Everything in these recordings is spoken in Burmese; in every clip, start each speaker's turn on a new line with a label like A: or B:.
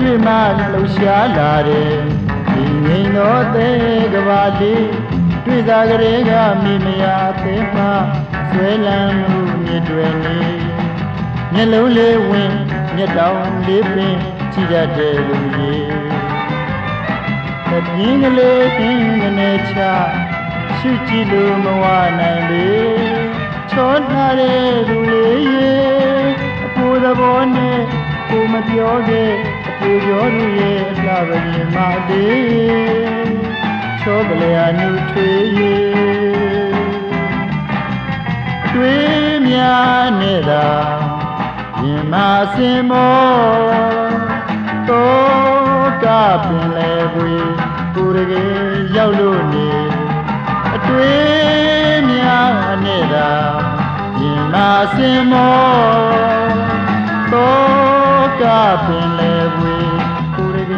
A: တွေ့မှလှူရှားလာတယ်ဒီငိန်တော်သေးကဘာလေးတွေ့စားကလေးကမိမယာသေးမှဆွဲလန်းမှုမြစ်တွေနေမျက်လုံးလေးဝင်မျက်တောင်လေးပင်ကြည့်တတ်တဲ့လူကြီးတပြင်းကလေးခင်းကနေချရှုကြည့်လို့မဝနိုင်လေချောထားတဲ့လူလေးရေအပူသဘောနဲ့ကိုမပြောခဲ့ အပူပြောသူရဲ့အလှပရင်မလေးချောကလေးအနုထွေးရေတွေးများနေတာရင်မစင်မောတော့ကပင်လေကွေကိုရကရောက်လို့နေအတွေ့များနေတာရင်မစင်မောတော့က ပင်လေကွေကိုရက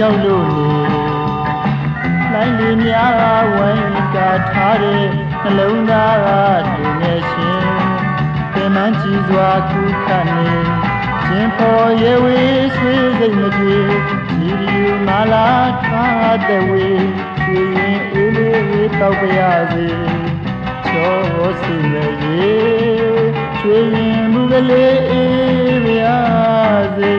A: ရောက်လို့နေလိုင်းလေးများဝိုင်းကာထားတဲ့နှလုံးသားကတူနေရှင်ပင်မကြည်စွာခုခနေရှင်ဖော်ရဲဝေးဆွေးစိတ်မပြေဒီဒီမာလာထားတဲ့ဝေးရွှေရင်အေးလေးဝေးတော့ပြရစေချောစီနေရေ ရွှေရင်မူကလေးအေးပြရစေ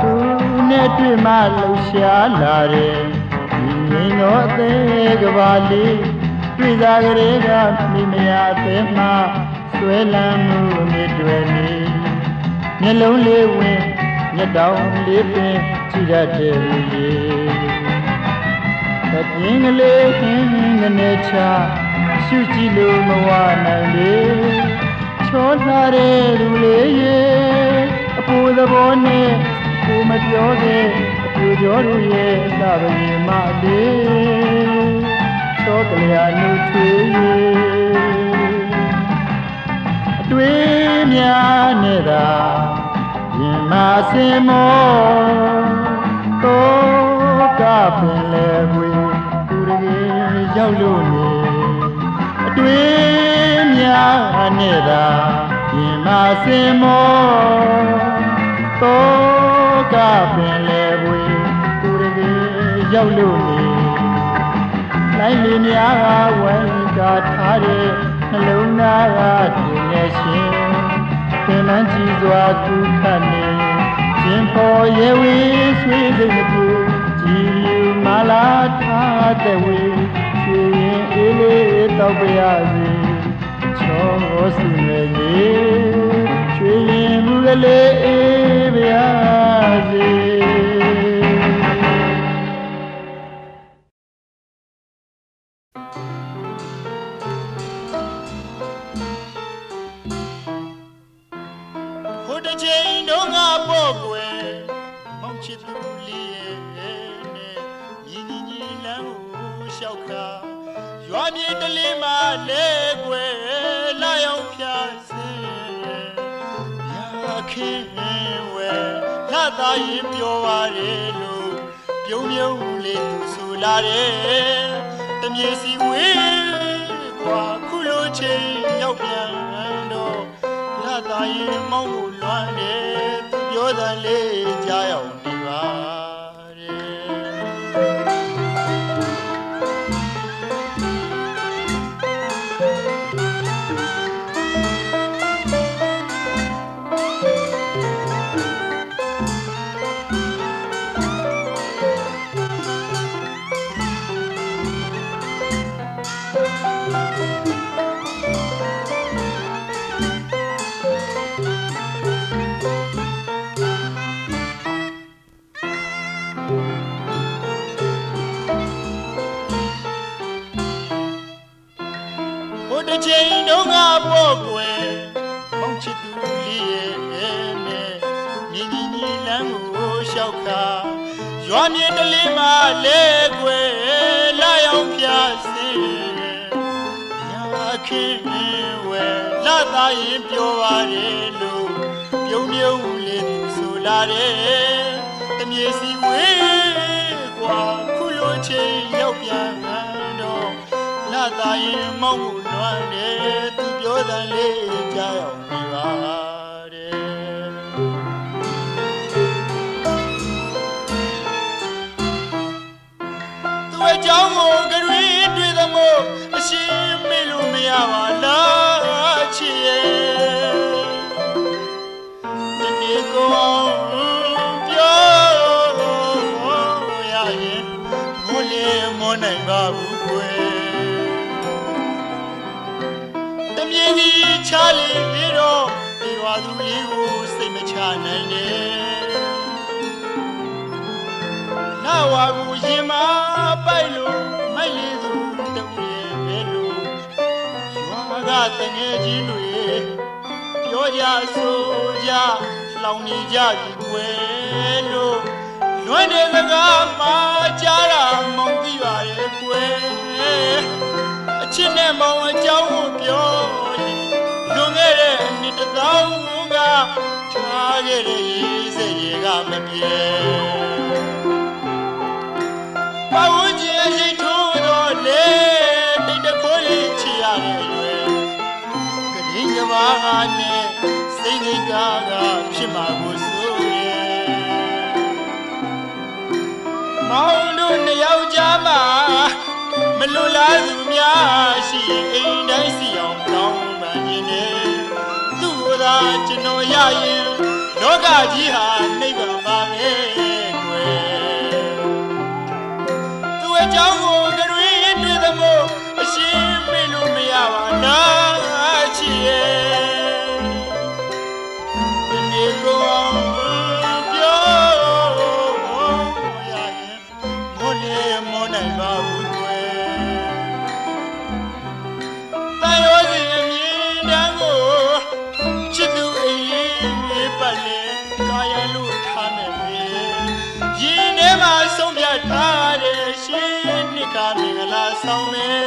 A: သူနဲ့တွေ့မှလှူရှားလာတယ်ဒီငိန်တော်အသေးကဘာလေးတွေ့စားကလေးကမိမယာအသေးမှ ဆွဲလန်းမှုအမြစ်တွေနေမျက်လုံးလေးဝင်မျက်တောင်လေးပင်ကြည့်တတ်တယ်လူကြီးတပြင်းကလေးခင်းကနေချရှုကြည့်လို့မဝနိုင်လေချောလာတဲ့လူလေးရေအပူသဘောနဲ့ကိုမပြောတဲ့အပူကျော်တို့ရဲ့သာပရင်မလေးချောကလေးအနုထွေးရေအ တွေ့များနေတာရင်မစင်မောတော့ကပင်လေကွေသူရကြီးရောက်လို့နေအတွေ့များနေတာရင်မစင်မောတော့ကပင်လေကွေသူရကြီးရောက်လို့နေလိုက်လီများကဝိုင်းကာထားတဲ့နှလုံးသားက တူနေရှင်ပင်လန်းကြည်စွာကုခတ်နေရှင်ပေါ်ရဲဝေးဆွေးစိတ်မပြေကြည်ယူမလာထားတဲ့ဝေးရွှေရင်အေးလေးတော့ပြရစေချောစုနေကြီးရွှေရင်မူကလေးအေးပြရစေ
B: မြေတလေးမှလဲကွယ်လာရောက်ဖြာစင်ရာခင်ဝဲလာသားရင်ပြောပါရဲ့လို့ပြုံးပြုံးလေးသူဆိုလာတယ်တမြေစီဝေးကွာခုလိုချိန်ရောက်ပြန်တော့လာသားရင်မောင်းကိုလွမ်းတယ်သူပြောတာလေးကြားရောက်နေ သားရင်ပြောပါရဲ့လို့ပြုံးပြုံးလေးသူဆိုလာတယ်တမ မြေစီဝေးกว่าခုလိုချင်းရောက်ပြန်တော့လာသာရင်မောင်းမှုလွမ်းတယ်သူပြောတဲ့လေးကြားရောက်နေပါတယ်သူအကြောင်းကိုကြွေးတွေ့သမို့အရှင်းမေးလို့မရပါလား ချစ်ရဲ့ဒီနေ့ကောပြောရရင်ငိုလေမနိုင်ပါဘူးကွယ်တမြင်ဒီချလေးပြီးတော့ဒီဝါသူလေးကိုစိတ်မချနိုင်နဲ့နာဝါကိုရင်မပိုက်လို့မိုက်လေး တငယ်ချင်းတွေပြောကြဆိုကြလောင်နေကြပြီကွယ်လို့လွမ်းတဲ့စကားမှကြားတာမုံသိပါရဲ့ကွယ်အချစ်နဲ့မောင်အကြောင်းကိုပြောရင်လွန်ခဲ့တဲ့အနှစ်တစ်သောင်းကထားခဲ့တဲ့ရေးစရေကမပြေပ ရင်ကဘာနဲ့စိတ်စိတ်ကားကဖြစ်မှာကိုစိုးရဲ့မောင်တို့နှစ်ယောက်ကြားမှာမလွတ်လားသူများရှိရင်အိမ်တိုင်းစီအောင်ကောင်းမှန်ရင်နဲ့သူ့ကိုယ်သာကျွန်တော်ရရင်လောကကြီးဟာနှိပ်ပါပါ ဆောင်မယ်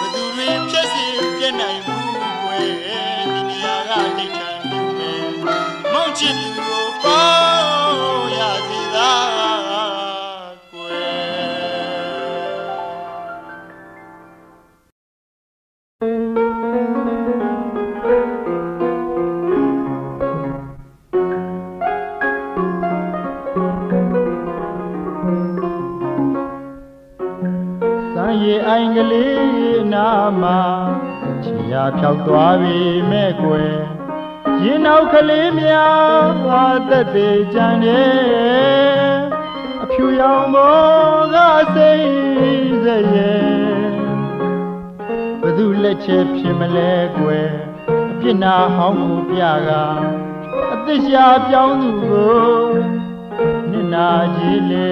B: ဘသူတွေဖြစ်စီပြည့်နိုင်ဘူးကွယ်ဒီနေရာကဒိဋ္ဌံပြုမယ်မောင်ချစ်သူကိုပေါ့ရစီသာ
A: သွားပြီမဲ့ကွယ်ရင်နောက်ကလေးများအသက်သေးကြံတယ်အဖြူရောင်မောကစိတ်စရဲ့ဘသူလက်ချက်ဖြစ်မလဲကွယ်အပြစ်နာဟောင်းကိုပြကအသစ်ရှာပြောင်းသူကိုနစ်နာကြီးလေ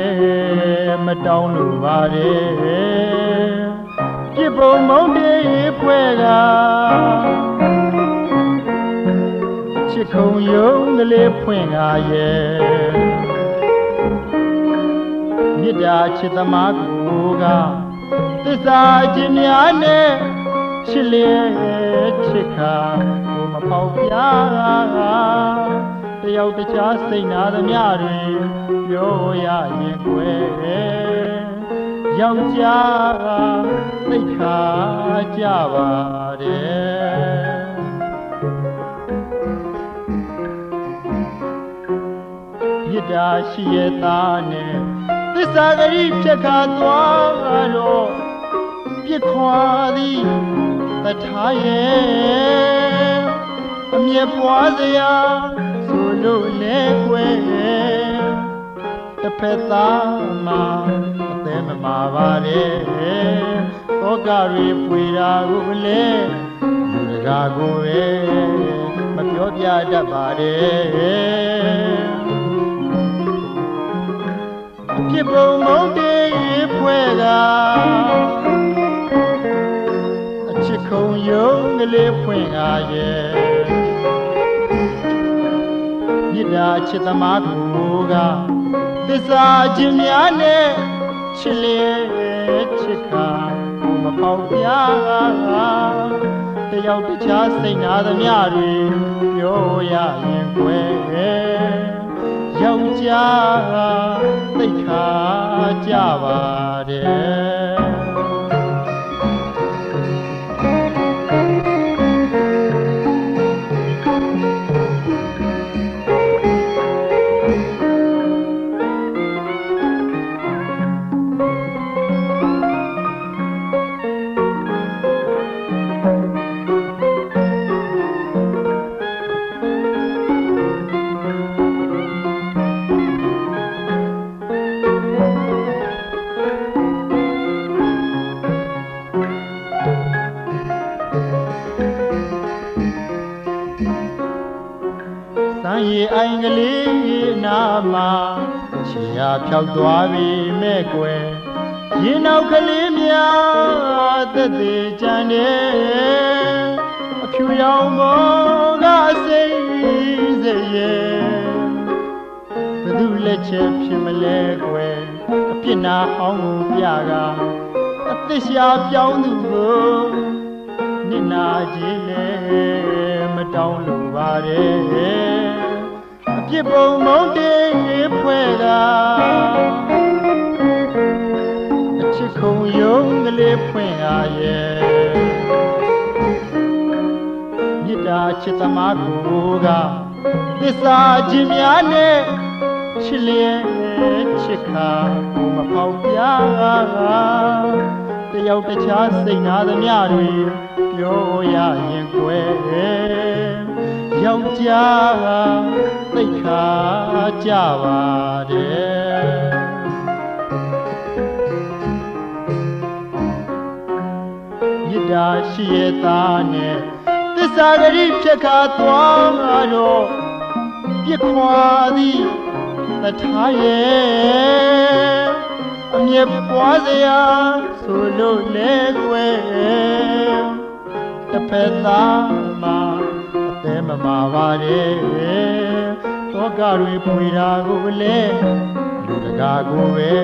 A: မတောင်းလို့ပါတယ်ပြ စ်ပုံမုံတေးဖွဲ့ကချစ်ခုံယုံကလေးဖွင့်ကားရဲ့မြစ်တာချစ်သမားကိုကသစ္စာချင်းများနဲ့ချစ်လေချစ်ခါကိုမပေါက်ပြားတယောက်တခြားစိတ်နာသမျှတွေပြောရရင်ကွယ် ယောက်ျားသိခါကြပါတယ်မြစ်တာရှိရဲ့သားနဲ့သစ္စာဂရိဖြတ်ခါသွားတော့ပြစ်ခွာသည်တထားရဲ့အမျက်ပွားစရာဆိုလို့လဲကွယ်တစ်ဖက်သားမှာအသေး မမာပါတယ်သောကတွေပွေတာကိုလေလူတကာကိုပဲမပြောပြတတ်ပါတယ်ဖြစ်ပုံမုံတေးဖွဲ့ကအချစ်ခုံယုံကလေးဖွင့်ကားရဲ့မြစ်တာချစ်သမားကိုကသစ္စာချင်းများနဲ့ ချစ်လေချစ်ခါကိုမပေါက်ပြတယောက်တခြားစိတ်နာသမျှတွေပြောရရင်ကွယ်ယောက်ျားသိခါကြပါတယ် ရဖြောက်သွားပြီမဲ့ကွယ်ရင်နောက်ကလေးများသက်သေးကြံတယ်အဖြူရောင်မောကစိတ်စေရဲ့ဘသူလက်ချက်ဖြစ်မလဲကွယ်အပြစ်နာအောင်ကိုပြကအသက်ရှာပြောင်းသူကိုနစ်နာခြင်းနဲ့မတောင်းလို့ပါတယ်အပြစ်ပုံမုန်းတေး ဖွဲ့ကအချစ်ခုံယုံကလေးဖွင့်အားရဲ့မေတ္တာချစ်သမားကိုကသစ္စာခြင်းများနဲ့ချစ်လျက်ချစ်ခါကိုမပေါက်ပြတယောက်တခြားစိတ်နာသမျှတွေပြောရရင်ကွယ် ယောက်ျားသိခါကြပါတယ်မေတ္တာရှိရသားနဲ့သစ္စာဂရိဖြတ်ခါသွားတော့ပြစ်ခွာသည်တထားရဲ့အမြဲပွားစရာဆိုလို့လဲကွယ်တစ်ဖက်သားမှာ အသေးမမာပါတယ်တောကတွေပွေတာကိုလေလူတကာကိုပဲ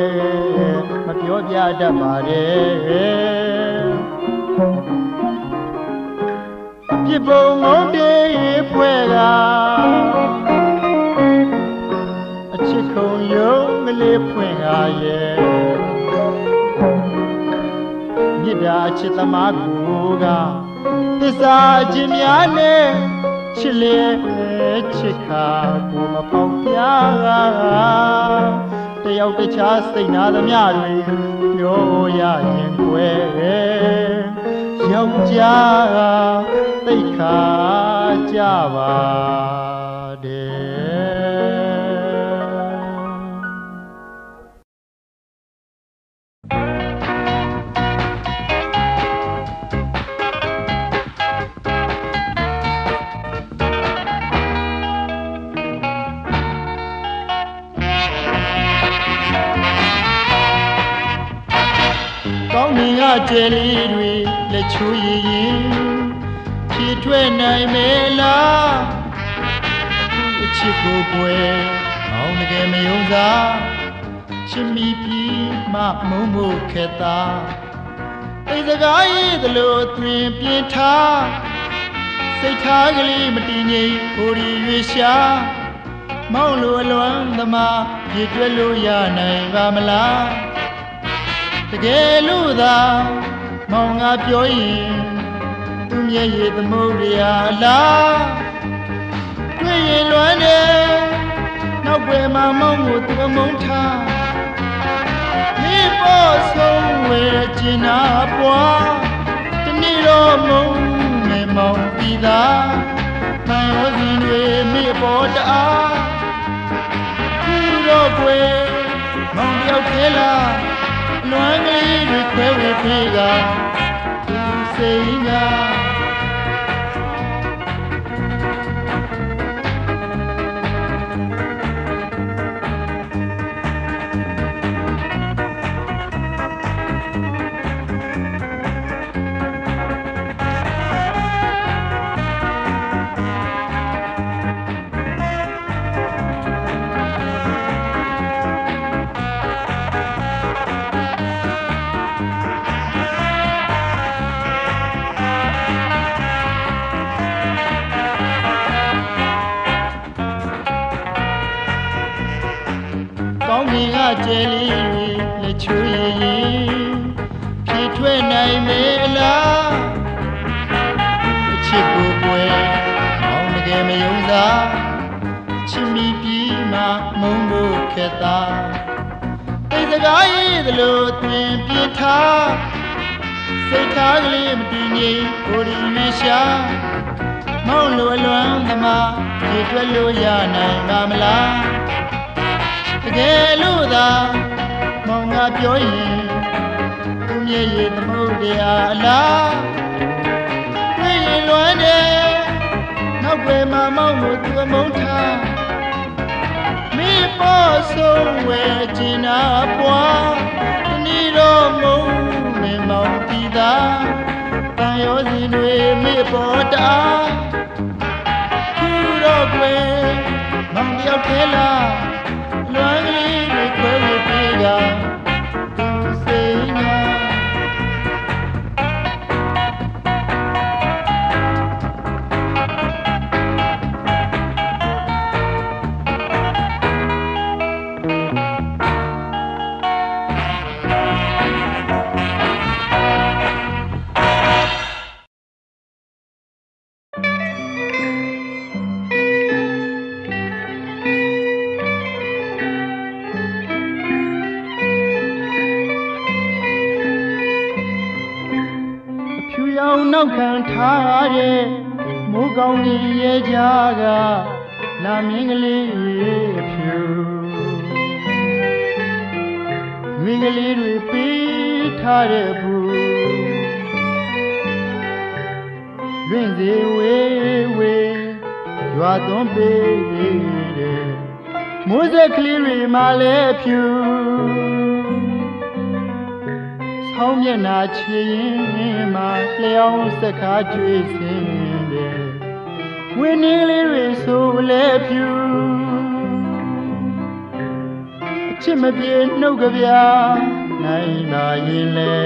A: မပြောပြတတ်ပါတယ်အပြစ်ပုံငုံတေးဖွဲ့ကအချစ်ခုံယုံကလေးဖွင့်ကားရဲ့မြစ်တာအချစ်သမားကိုကသစ္စာခြင်းများနဲ့ ချစ်လေချစ်ခါကိုမပေါက်ပြတယောက်တခြားစိတ်နာသမျှတွေပြောရရင်ကွယ်ယောက်ျားသိခါကြပါတယ် ကောင်းမြင်ကကျယ်လေးတွေလက်ချိုးရည်ရင်ဖြည့်ထွက်နိုင်မေလားအချစ်ကိုကွယ်မောင်တကယ်မယုံစားချစ်မိပြီးမှမုံမို့ခက်တာအိစကားရေးသလိုတွင်ပြင်းထားစိတ်ထားကလေးမတည်ငြိမ်ကိုရီရွေရှာမောင်လိုအလွမ်းသမားပြည့်တွက်လို့ရနိုင်ပါမလား တကယ်လို့သာမောင်ငါပြောရင်သူမျက်ရည်သမုဒ္ဒရာလားတွေ့ရင်လွမ်းတယ်နောက်ွယ်မှာမောင်ကိုသူမုန်းထားမိဖို့ဆုံးဝဲကျင်နာပွားတနေ့တော့မုန်းမေမောင်ပြီးသားမှန်ရောစဉ်တွေမိပေါ်တအားခုတော့ွယ်မောင်တယောက်သေးလား လွမ်းကလေးတွေခွဲဝေဖေးကသူစိတ်က ရေးသလိုတွင်ပြထားစိတ်ထားကလေးမတည်ငြိမ်ကိုယ်ဒီရွေးရှာမောင်လိုအလွမ်းသမားဒီတွက်လို့ရနိုင်ပါမလားတကယ်လို့သာမောင်ငါပြောရင်သူမျက်ရည်သမုတ်တရားအလားတွေ့ရင်လွမ်းတယ်နောက်ွယ်မှာမောင်ကိုသူအမုန်းထား မိဖို့ဆုံးဝဲကျင်နာပွားတနည်းတော့မုံမင်းမောင်တီသာတန်ရောစီတွေမိပေါ်တာ ရွာသွန်းပေးတဲ့မိုးစက်ကလေးတွေမှလည်းဖြူဆောင်းမျက်နာချီရင်မှလျောင်းစက်ကားကျွေးစင်းတယ်ဝင်းနေလေးတွေဆိုလဲဖြူအချစ်မပြေနှုတ်ကြပြနိုင်ပါရင်လေ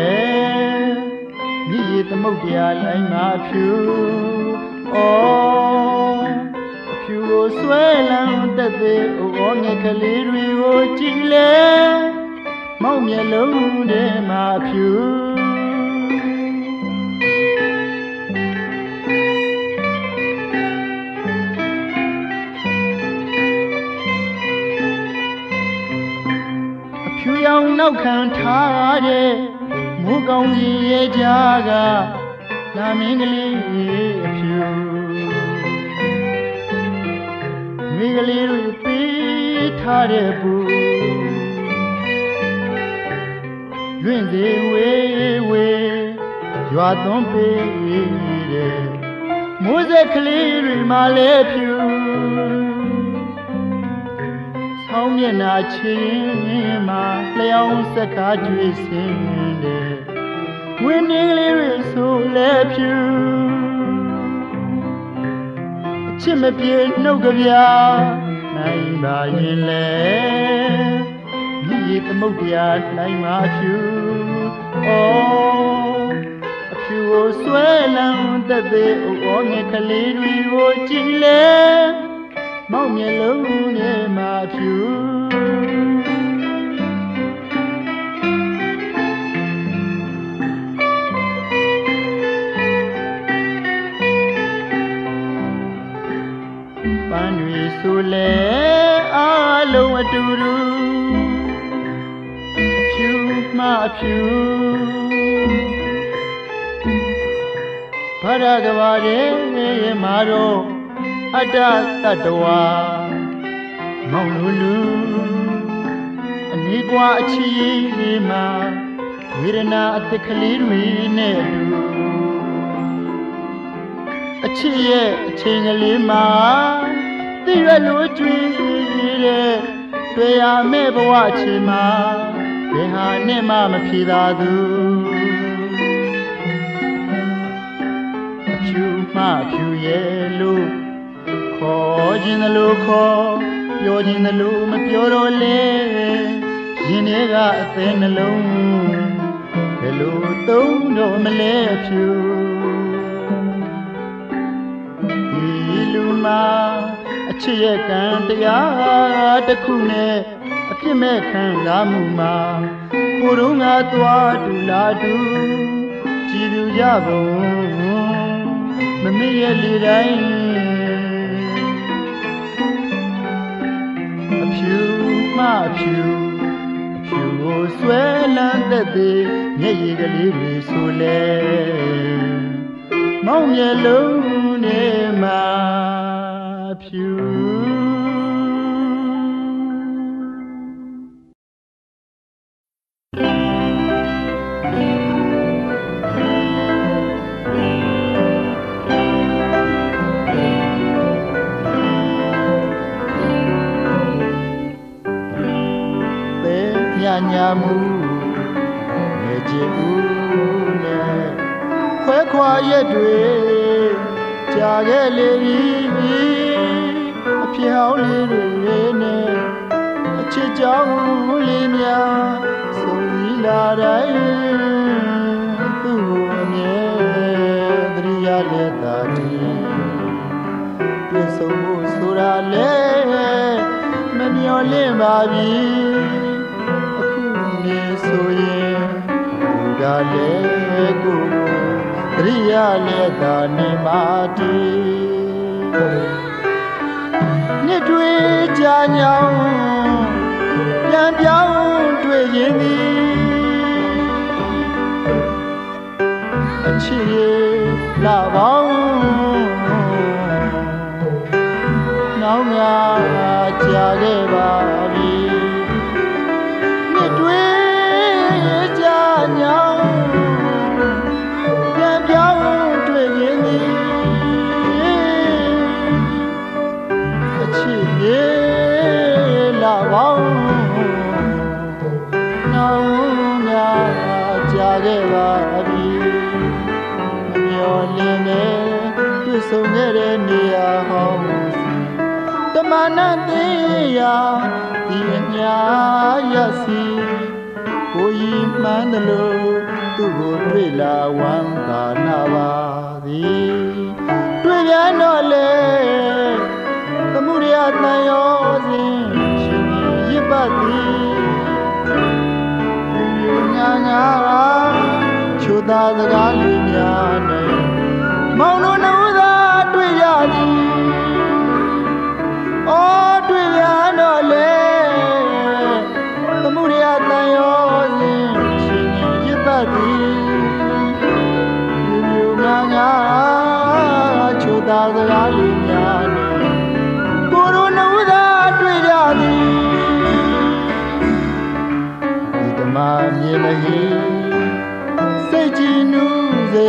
A: မြည်ရည်သမုတ်တရားလိုက်မှဖြူဩအဖြူ ကိုဆွဲလန်းတက်သေးဩငယ်ကလေးတွေကိုကြည်လဲမောက်မျက်လုံးထဲမှာဖြူအဖြူရောင်နောက်ခံထားတဲ့မိုးကောင်းကြီးရဲ့ကြားကလာမင်းကလေးအဖြူ ကလေးတွေပေးထားတဲ့ပူလွင့်စေဝေးဝေးရွာသွန်းပေးတဲ့မိုးစက်ကလေးတွေမှလည်းဖြူဆောင်းမျက်နာချီရင်မှလျောင်းစက်ကားကျွေးစင်းတဲ့ဝင်းနေကလေးတွေဆိုလည်းဖြူအ ချစ်မပြေနှုတ်ကြပြနိုင်ပါရင်လေမြည်ရည်သမုတ်တရားနိုင်မှာဖြူဩအဖြူကိုဆွဲလန်းတက်သေးဩငယ်ကလေးတွေကိုကြည်လဲမောက်မျက်လုံးနဲ့မှာဖြူ လဲအားလုံးအတူတူအဖြူမှအဖြူဘာရကဘာရဲ့မာတော့အတ္တတတဝါမောင်လူလူအနီးကွာအချီလေးမှာဝေဒနာအသက်ကလေးတွေနဲ့အတူအချစ်ရဲ့အချိန်ကလေးမှာ သိရလို့ကြွေးတဲ့တွေ့ရမယ့်ဘဝအချိန်မှာဘယ်ဟာနဲ့မှမဖြေသာသူအဖြူမှအဖြူရဲ့လို့ခေါ်ခြင်းသလိုခေါ်ပြောခြင်းသလိုမပြောတော့လေရင်ထဲကအသေးနှလုံးဘယ်လိုသုံးတော့မလဲအဖြူဒီလူမှာ အချစ်ရဲ့ကံတရားတစ်ခုနဲ့အပြစ်မဲ့ခံစားမှုမှာကိုယ်တို့ငါသွားတူလာတူကြည်ပြူကြပုံမမေ့ရလေတိုင်းအဖြူမှအဖြူဖြူကိုဆွဲလန်းသက်သေးမျက်ရည်ကလေးတွေဆိုလဲမောင်မျက်လုံးနဲ့မှ ဖြူပဲညာညာမှုငယ်ချင်ဦးနဲ့ခွဲခွာရက်တွေကြာခဲ့လေပြီ ကြောင်းလေးများစုံစည်းလာတိုင်းသူ့ကိုအမြဲသတိရလက်သာတည်းပြည့်စုံဖို့ဆိုတာလေမမျော်လင့်ပါပြီအခုနေဆိုရင်သူကလည်းကိုယ်သတိရလက်သာနေမာတည်းနှစ်တွေကြာညောင်း ပြန်ပြောင်းတွေ့ရင်သည်အချစ်လာပေါင်းနောင်များကြာခဲ့ပါ ခဲ့ပါပြီမမျော်လင့်နဲ့တွေ့ဆုံခဲ့တဲ့နေရာဟောင်းတမနာသေးရာဒီအညာရစီကိုကြီးမှန်းတယ်လို့သူ့ကိုတွေ့လာဝမ်းသာနာပါသည် ချိုသာ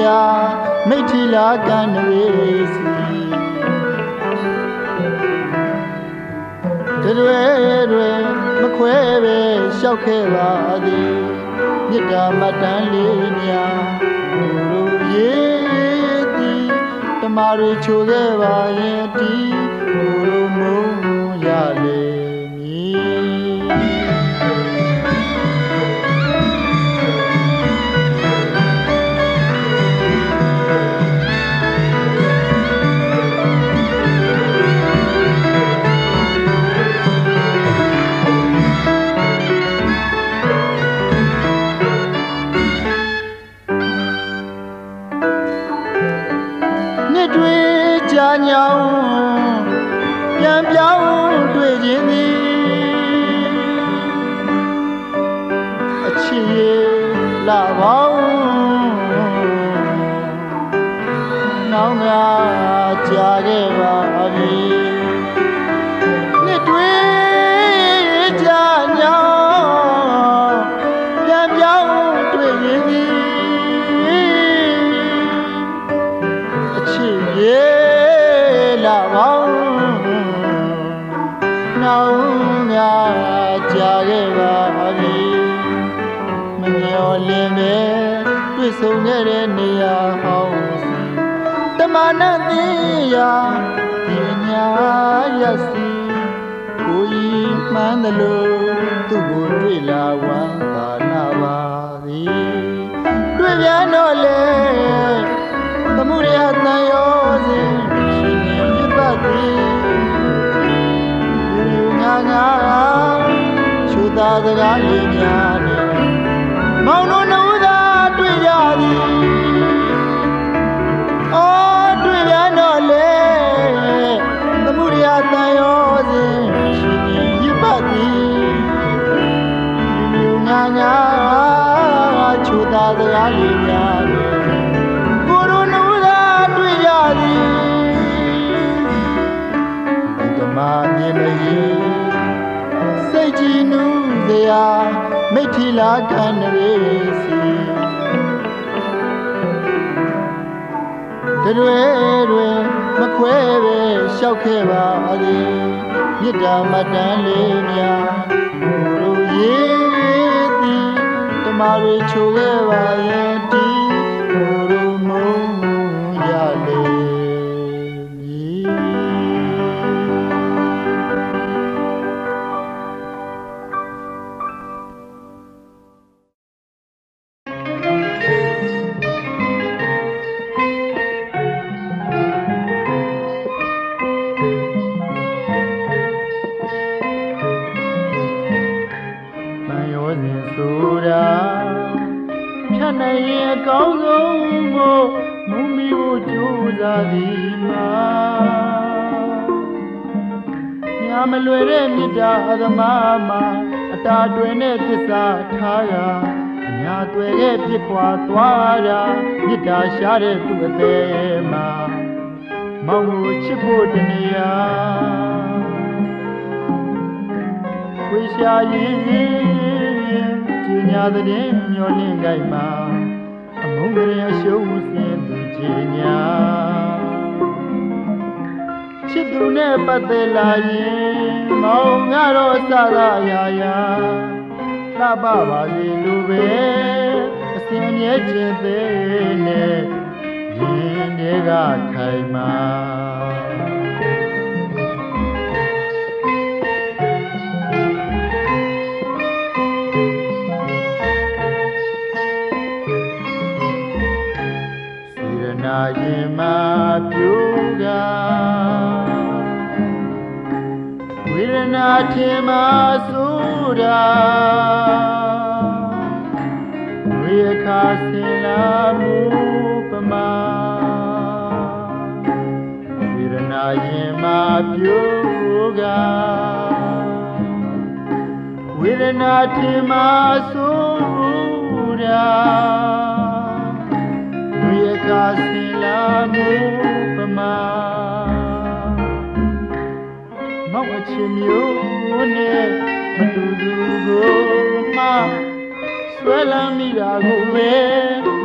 A: စရာမိတ်ထီလာကံတွေစီတွေတွေမခွဲပဲရှောက်ခဲ့ပါသည်မေတ္တာမတ္တန်လေးများဘုလိုရေးသည်ဓမ္မတွေချိုခဲ့ပါရဲ့ဒီဘုလိုမုန်းရလေ ပတ်သည်လူလူငါငါချိုစကားလေးများနဲ့မောင်တို့ ရာမိထီလာခံရေစီတွေတွေမခွဲပဲရှောက်ခဲ့ပါသည်မြစ်တာမတန်းလေးများဘုလိုရေးသည်တမတွေချိုခဲ့ပါရဲ့ စဉ်ဆိုတာဖြတ်နိုင်ရင်အကောင်းဆုံးမို့မူမီကိုကြိုးစားသည်မှာညာမလွယ်တဲ့မေတ္တာအသမားမှာအတာတွင်တဲ့သစ္စာထားရာအညာတွေ့ခဲ့ဖြစ်ခွာသွားတာမေတ္တာရှားတဲ့သူအသေးမှာမောင်ကိုချစ်ဖို့တနေရာဝေရှာရင် ကျညာတဲ့မျောလင့်ကြိုက်မှာအမုန်းကြရရှုံးစင်သူကျညာချစ်သူနဲ့ပတ်သက်လာရင်မောင်ငါတော့စသာရာရာလှပပါစေလူပဲအစင်မြဲခြင်းသေးနဲ့ရင်တွေကခိုင်မာ ဝေဒနာထင်မာဆိုတာဝေခါစင်လာမှုပမာစေရနာရင်မာပြူကဝေဒနာထင်မာဆိုတာဝိယကစင်လာမှုပမာ မောက်အချင်မျိုးနဲ့မတူသူကိုမှဆွဲလမ်းမိတာကိုပဲ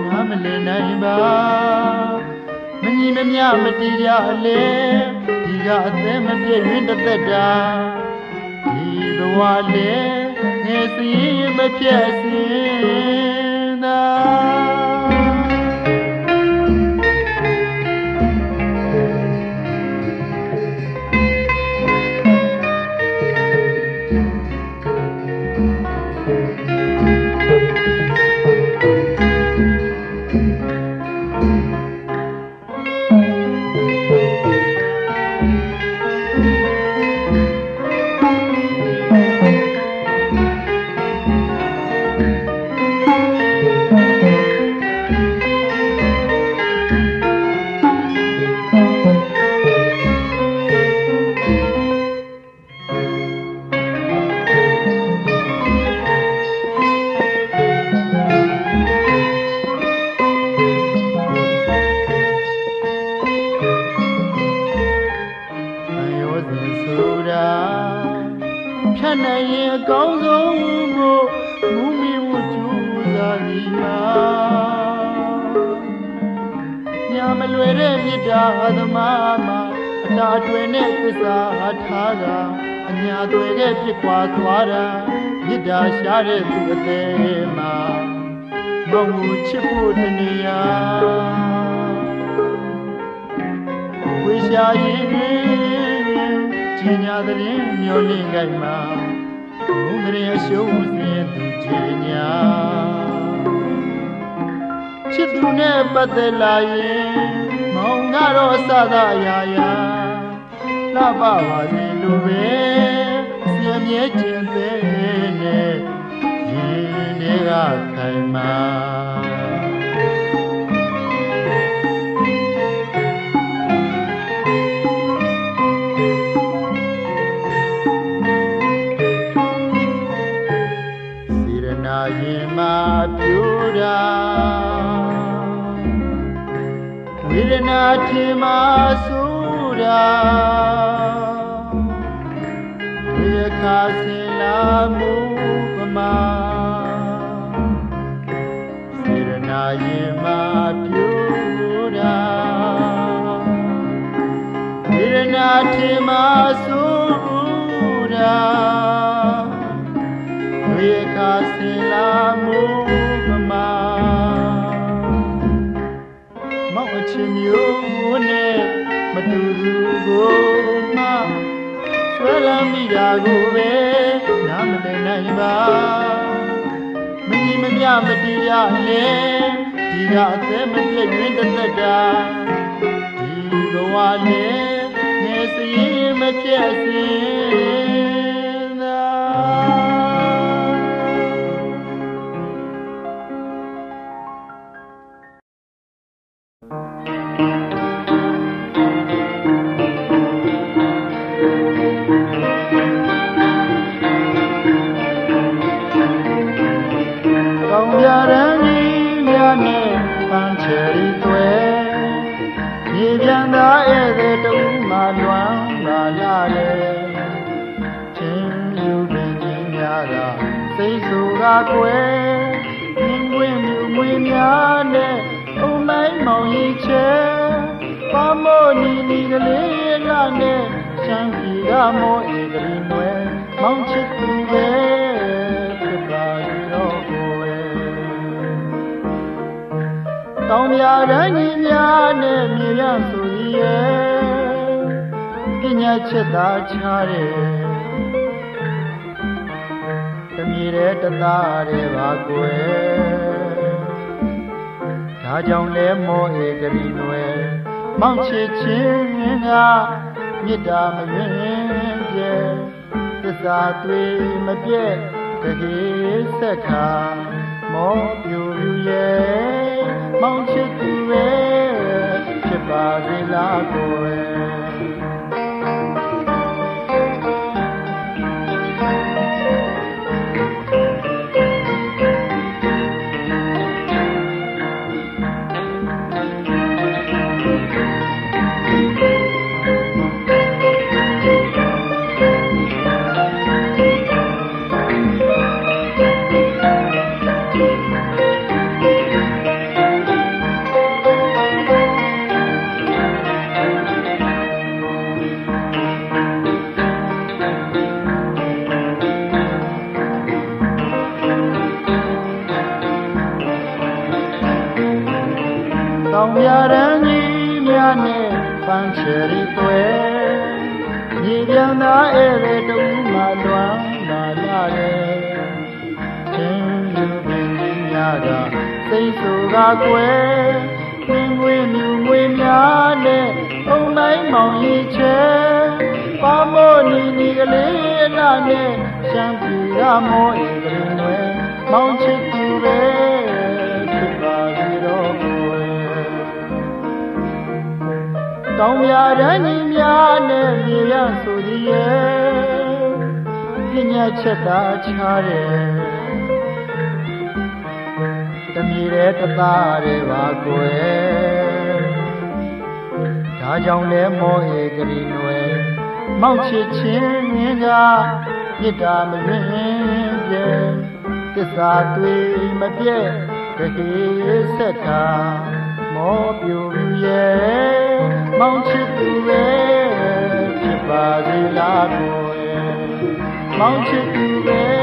A: နားမလည်နိုင်ပါမညီမမျှမတီးကြလေဒီကအသက်မပြည့်ရင်တစ်သက်တာဒီဘဝလေငယ်စီရင်မပြည့်စင်သာ နာရင်မာပြူတာဝေဒနာထင်မာဆူတာဝေခါစင်လာမှုပမာစေရနာရင်မာပြူတာဝေဒနာထင်မာဆူတာ မှုပမာမောက်အချင်းမျိုးနဲ့မတူသူကိုမှဆွဲလမ်းမိတာကိုပဲနားမလည်နိုင်ပါမကြီးမမြမတရားလဲဒီကအသက်မပြည့်ရင်းတသက်တာဒီဘဝလဲငယ်စရင်မပြည့်စင်သာ သာဧည့်သည်တူမှလွမ်းပါလာလေချင်းယူပင်ကြီးများကစိတ်ဆိုကကွယ်မြင်ကွင်းမြူမွေများနဲ့အုံမိုင်းမောင်ရီချဲပါမောနီနီကလေးလာနဲ့ချမ်းစီကမောဧကလေးနွယ်မောင်ချစ်သူပဲဖြစ်ပါရောကိုယ်တောင်ပြရန်ကြီးများနဲ့မြေရဆိုကြီး ရဲ့ပညာချက်သာချားတယ်တမြေတဲ့တသားတဲ့ပါကွယ်ဒါကြောင့်လဲမောဧကရီနွယ်မောင်ချစ်ချင်းကမေတ္တာမမြင်ပြဲသစ္စာသွေးမပြဲတကေဆက်ခါမောပြူပြူရဲ့မောင်ချစ်သူပဲဖြစ် ပါစေလားကိုယ် မောက်ချစ်ချင်းငင်းကမေတ္တာမရင်းပြဲသစ္စာတွေ့မပြဲတခေဆက်ခါမောပြူပြူရဲ့မောင်ချစ်သူပဲဖြစ်ပါစေလားကိုယ်မောင်ချစ်သူပဲ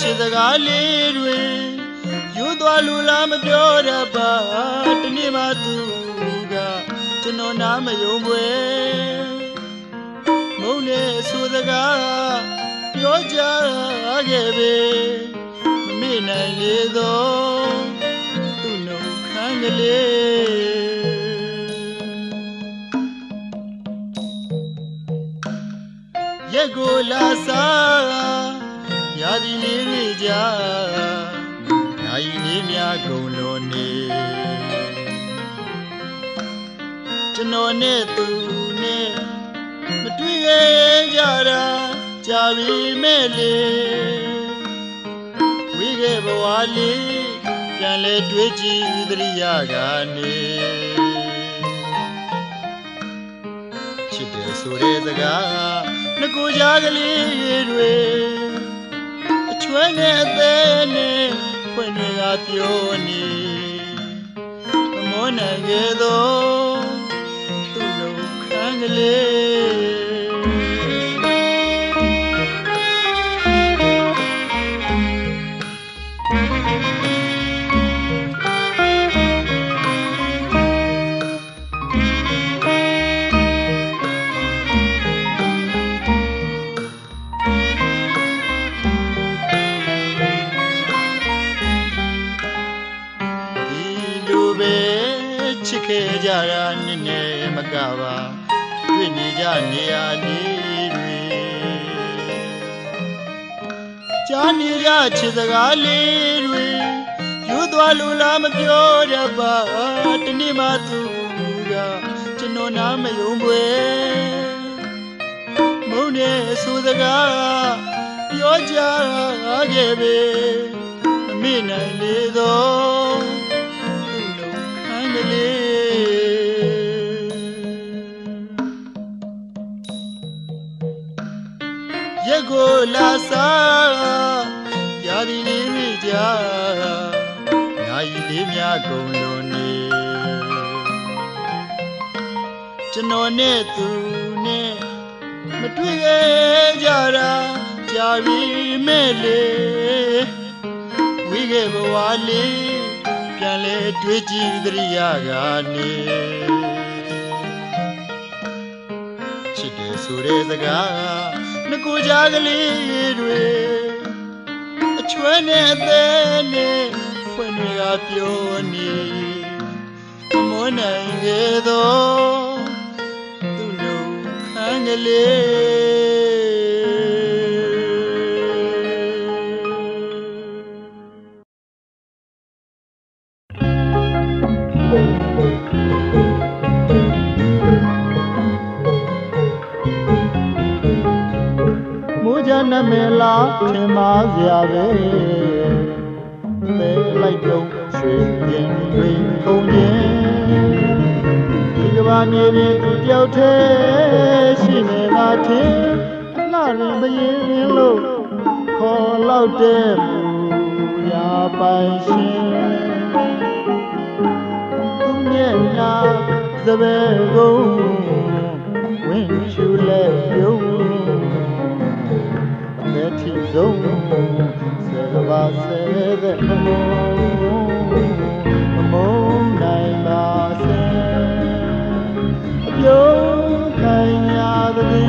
A: ချစ်စ
B: ကားလေးတွေယူသွားလူလားမပြောတတ်ပါတနေ့မှသူကကျွန်တော်နားမယုံပွဲမုန်းနဲ့ဆိုစကားပြောကြခဲ့ပေမမေ့နိုင်လေသောသူ့နှုတ်ခမ်းကလေးရက်ကိုလာစား ရာဒီလေးတွေကြာနိုင်လေးများကုန်လို့နေကျွန်တော်နဲ့သူနဲ့မတွေ့ခဲ့ကြတာကြာပြီမဲ့လေဝိခဲ့ဘဝလေးပြန်လဲတွေးကြည့်သတိရကနေချစ်တယ်ဆိုတဲ့စကားငကိုကြားကလေးတွေ အချွဲနဲ့အသေးနဲ့ဖွင့်တွေကပြောနေမမောနိုင်ခဲ့သောသူ့လုံးခန်းကလေး နေကြနေရလေးတွေကြားနေကြချစ်စကားလေးတွေယူသွားလို့လားမပြောတတ်ပါတနေ့မှသူကကျွန်တော်နားမယုံပွဲမုန်းတဲ့ဆိုစကားပြောကြခဲ့ပေမမေ့နိုင်လေသောသူ့နှုတ်ခမ်းကလေး ရက်ကိုလာစားရာဒီလေးတွေကြာနိုင်လေးများကုန်လို့နေကျွန်တော်နဲ့သူနဲ့မတွေ့ခဲ့ကြတာကြာပြီမဲ့လေဝိခဲ့ဘဝလေးပြန်လဲတွေးကြည့်သတိရကနေချစ်တယ်ဆိုတဲ့စကား ငကိုကြားကလေးတွေအချွဲနဲ့အသေးနဲ့ဖွင့်တွေကပြောနေမမောနိုင်ခဲ့သောသူ့နှုတ်ခမ်းကလေး
A: စရာပဲလဲလိုက်ပြုံးရွှေရင်တွင်ခုံရင်ဒီကဘာမြေပြင်သူတယောက်တည်းရှိနေသာထင်အလှရင်မရင်ရင်လို့ခေါ်လောက်တဲ့မူရာပိုင်ရှင်သူမျက်နှာစပယ်ကုန်ဝင်းချူလဲပြုံးလက်ထီဆုံးစေ ကဘာစေတဲ့မမုံမမုံနိုင်ပါစေအပြုံးခိုင်ရတဲ့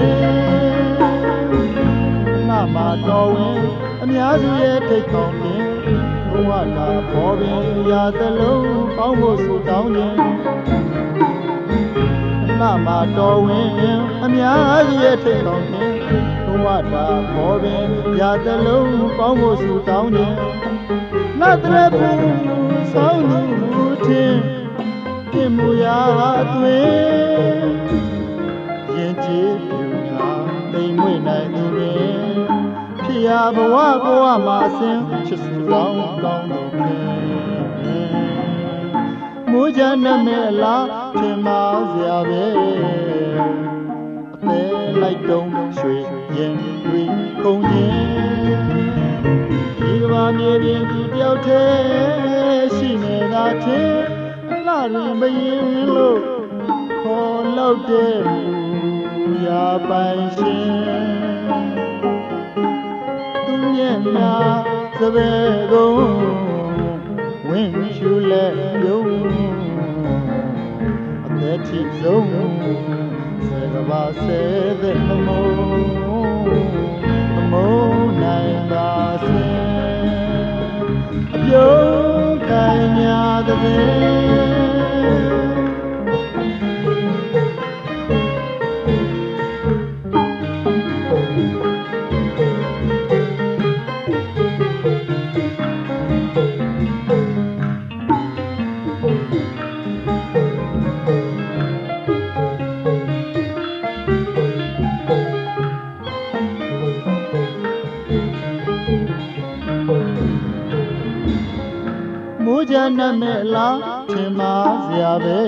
A: နာမတော်ဝင်အများစုရဲ့ထိတ်ခေါင်ပင်ဘဝတာဘောပင်ရာသလုံးပေါင်းဖို့ဆူတောင်းခြင်းနာမတော်ဝင်အများစုရဲ့ထိတ်ခေါင်ပင်ဘ ဝတာဘောပင်ရာတလုံးပေါင်းဖို့ဆူတောင်းခြင်းနတ်တရပူဆောင်းသူချင်းပြင်မူရာသွေရင်ကြည်ပြူနာတိမ်မွေ့နိုင်သူပင်ဖြစ်ရာဘဝဘဝမှာအစဉ်ချစ်စုကောင်းကောင်းတော့ခဲမိုးချမ်းနမဲ့လားထင်ပါစရာပဲအသေးလိုက်တုံးရွှေ ရင်တွေခုံခြင်းဒီကဘာမြေပြင်သူတယောက်တည်းရှိနေတာထင်လာရင်မရင်လို့ခေါ်လောက်တဲ့လူရာပိုင်ရှင်သူမျက်နှာစပယ်ကုန်ဝင်းရှူလက်ပြုံးအသက်ထိဆုံးဆယ်ကဘာဆယ်တဲ့ မမုံမမုံနိုင်ပါစေအပြုံးခိုင်ညာတဲ့ ပဲ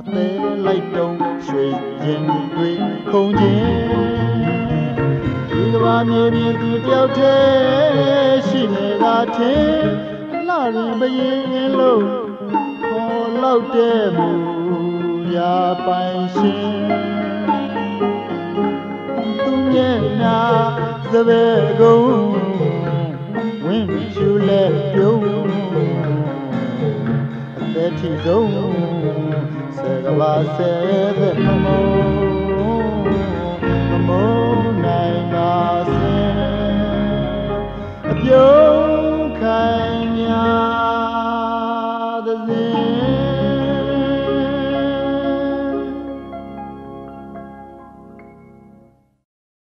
A: အသေးလိုက်တုံးရွှေရင်တွေခုံခြင်းဒီကဘာမြေပြင်သူတယောက်တည်းရှိနေတာထင်